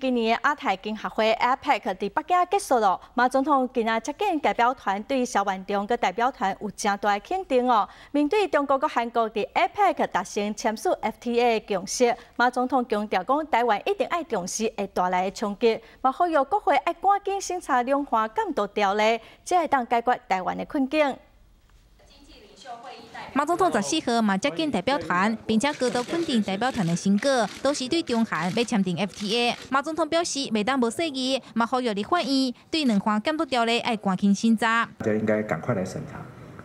今年亚太经合会 APEC 在北京结束了，马总统今日接见代表团，对小万中个代表团有正大的肯定哦。面对中国和韩国在 APEC 达成签署 FTA 的共识，马总统强调讲，台湾一定爱重视会带来的冲击，马呼吁国会爱赶紧审查两岸监督条例，才会当解决台湾的困境。马总统十四号嘛接见代表团，并且高度肯定代表团的成果，都是对中韩要签订 FTA。马总统表示，未当无设计，嘛呼吁立法院对两方监督条例爱关心审查。大家应该赶快来审查，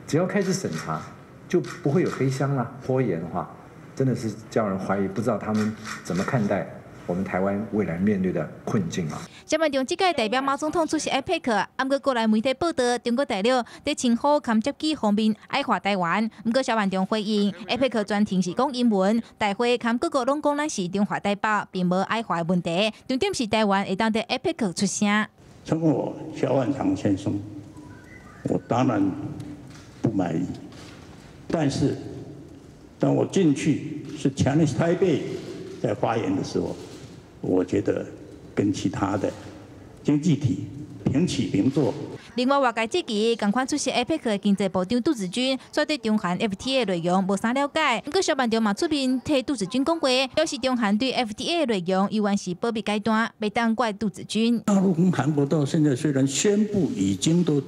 只要开始审查，就不会有黑箱了。拖延的话，真的是叫人怀疑，不知道他们怎么看待。我们台湾未来面对的困境啊！下半场这届代表马总统出席 APEC，按过国内媒体报道，中国大陆在称呼堪接机方面爱华台湾。不过小万场回应，APEC 专程是讲英文，大会看各国拢讲咱是中华代表，并无爱华的问题。重点是台湾会当在 APEC 出声。从我小万长先生，我当然不满意，但是当我进去是强力台北在发言的时候。我觉得跟其他的经济体平起平坐。另外，外界质疑同款出席 APEC 的经济部长杜子君，说对中韩 FTA 内容无啥了解。不过小板长嘛出面替杜子君讲话，表示中韩对 FTA 内容依然是保密阶段，未当怪杜子君。大陆跟韩国到现在虽然宣布已经都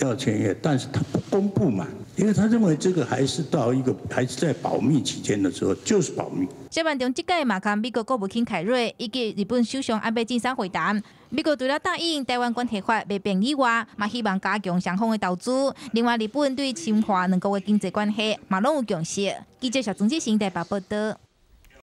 要签约，但是他不公布嘛。因为他认为这个还是到一个还是在保密期间的时候，就是保密。小万中这届马卡美国国务卿凯瑞以及日本首相安倍晋三会谈，美国除了答应台湾关系法未变以外，嘛希望加强双方的投资。另外，日本对深化两国的经济关系嘛拢有共识。记者小曾志行台北报道。